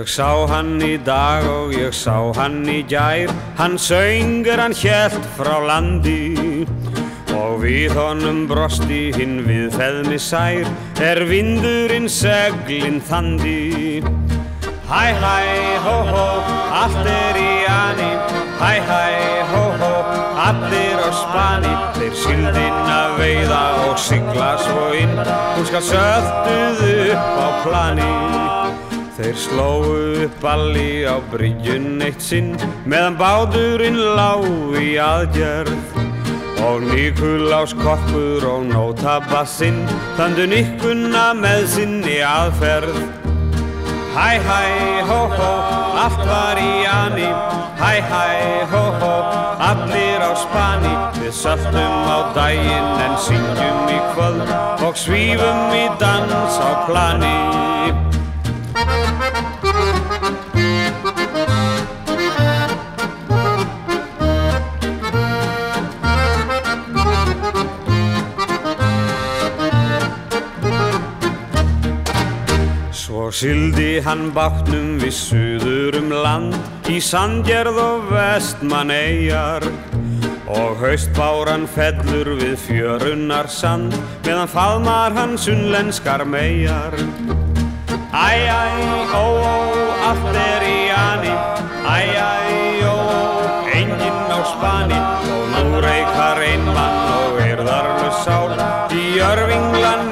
Ég sá hann í dag og ég sá hann í gær, hann söngur hann hjælt frá landi. Og við honum brosti hinn við feðmi sær, er vindurinn seglinn þandi. Hæ hæ hó hó, allt er í ani, hæ hæ hó hó, allir á spani. Þeir síldinn að veiða og sigla svo inn, hún skal sölduð upp á plani. Þeir slóu upp balli á bryggjun eitt sinn meðan báturinn lág í aðgerð og Nikulás kokkur og nótabassinn þandu nikkuna með sinni aðferð. Hæ hæ hó hó, allt var í ani, hæ hæ hó hó, allir á spani. Við söfnum á daginn en syngjum í kvöld og svífum í dans á plani. Svo syldi hann bátnum við suður um land í Sandgerð og Vestmannegar og haustbáran fellur við fjörunnar sand meðan faðmar hann sunnlenskar megar Æ, æ, ó, ó, allt er í ani. Æ, æ, ó, ó, enginn á spani. Og nú reykar einmann og erðarlu sál. Í örvinglan